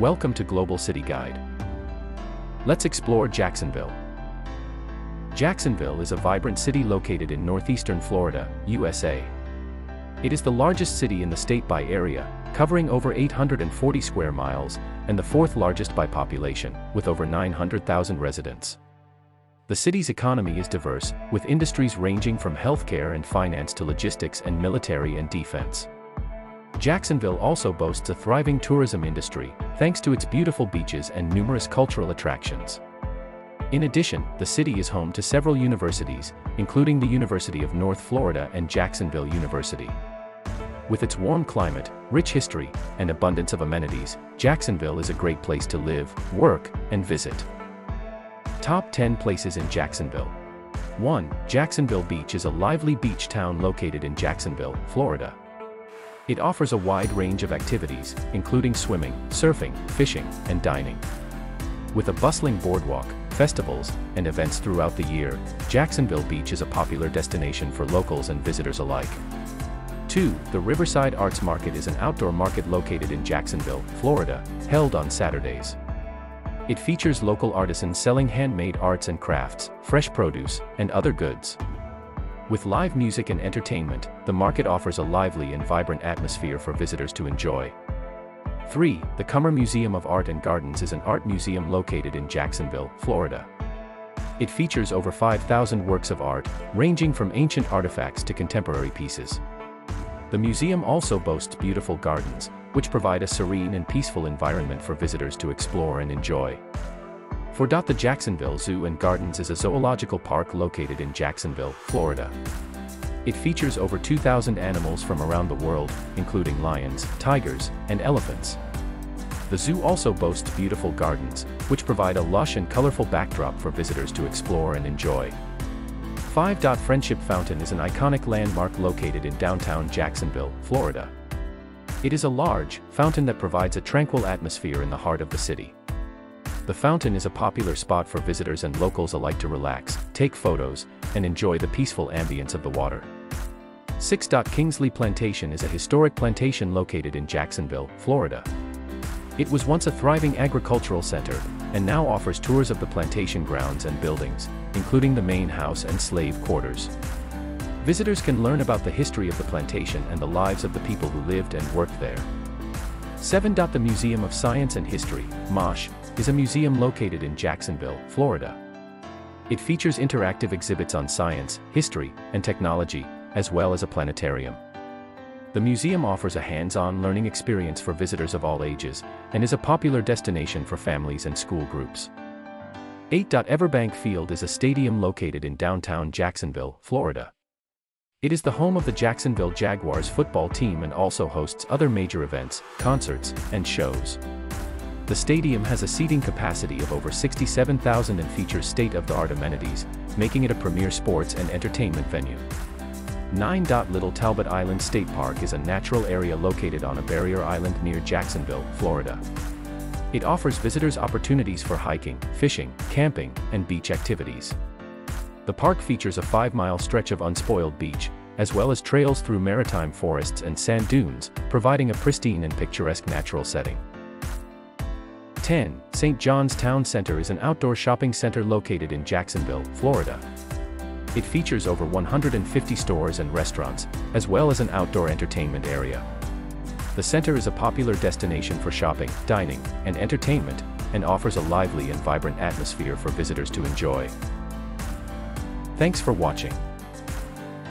Welcome to Global City Guide. Let's explore Jacksonville. Jacksonville is a vibrant city located in northeastern Florida, USA. It is the largest city in the state by area, covering over 840 square miles, and the fourth largest by population, with over 900,000 residents. The city's economy is diverse, with industries ranging from healthcare and finance to logistics and military and defense. Jacksonville also boasts a thriving tourism industry, thanks to its beautiful beaches and numerous cultural attractions. In addition, the city is home to several universities, including the University of North Florida and Jacksonville University. With its warm climate, rich history, and abundance of amenities, Jacksonville is a great place to live, work, and visit. Top 10 Places in Jacksonville 1. Jacksonville Beach is a lively beach town located in Jacksonville, Florida. It offers a wide range of activities, including swimming, surfing, fishing, and dining. With a bustling boardwalk, festivals, and events throughout the year, Jacksonville Beach is a popular destination for locals and visitors alike. 2. The Riverside Arts Market is an outdoor market located in Jacksonville, Florida, held on Saturdays. It features local artisans selling handmade arts and crafts, fresh produce, and other goods. With live music and entertainment, the market offers a lively and vibrant atmosphere for visitors to enjoy. 3. The Cummer Museum of Art and Gardens is an art museum located in Jacksonville, Florida. It features over 5,000 works of art, ranging from ancient artifacts to contemporary pieces. The museum also boasts beautiful gardens, which provide a serene and peaceful environment for visitors to explore and enjoy. For The Jacksonville Zoo and Gardens is a zoological park located in Jacksonville, Florida. It features over 2,000 animals from around the world, including lions, tigers, and elephants. The zoo also boasts beautiful gardens, which provide a lush and colorful backdrop for visitors to explore and enjoy. 5. Friendship Fountain is an iconic landmark located in downtown Jacksonville, Florida. It is a large fountain that provides a tranquil atmosphere in the heart of the city. The fountain is a popular spot for visitors and locals alike to relax, take photos, and enjoy the peaceful ambience of the water. 6. Kingsley Plantation is a historic plantation located in Jacksonville, Florida. It was once a thriving agricultural center, and now offers tours of the plantation grounds and buildings, including the main house and slave quarters. Visitors can learn about the history of the plantation and the lives of the people who lived and worked there. 7. The Museum of Science and History, MOSH, is a museum located in Jacksonville, Florida. It features interactive exhibits on science, history, and technology, as well as a planetarium. The museum offers a hands-on learning experience for visitors of all ages, and is a popular destination for families and school groups. 8. Everbank Field is a stadium located in downtown Jacksonville, Florida. It is the home of the Jacksonville Jaguars football team and also hosts other major events, concerts, and shows. The stadium has a seating capacity of over 67,000 and features state-of-the-art amenities, making it a premier sports and entertainment venue. 9. Little Talbot Island State Park is a natural area located on a barrier island near Jacksonville, Florida. It offers visitors opportunities for hiking, fishing, camping, and beach activities. The park features a five-mile stretch of unspoiled beach, as well as trails through maritime forests and sand dunes, providing a pristine and picturesque natural setting. 10. St. John's Town Center is an outdoor shopping center located in Jacksonville, Florida. It features over 150 stores and restaurants, as well as an outdoor entertainment area. The center is a popular destination for shopping, dining, and entertainment, and offers a lively and vibrant atmosphere for visitors to enjoy. Thanks for watching.